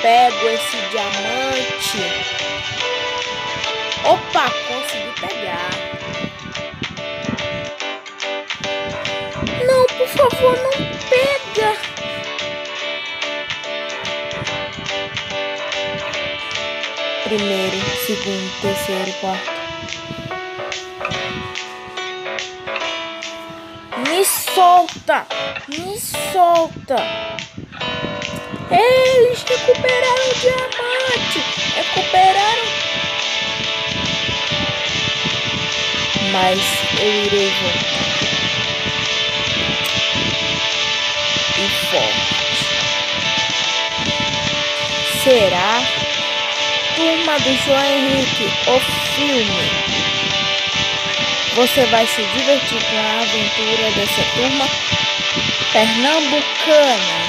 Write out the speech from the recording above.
pego esse diamante. Opa, consegui pegar. Não, por favor, não pega. Primeiro, segundo, terceiro, quarto. Me solta! Me solta! Eles recuperaram o diamante! Recuperaram. Mas eu irei voltar. E forte. Será? Turma do João Henrique, o filme. Você vai se divertir com a aventura dessa turma pernambucana.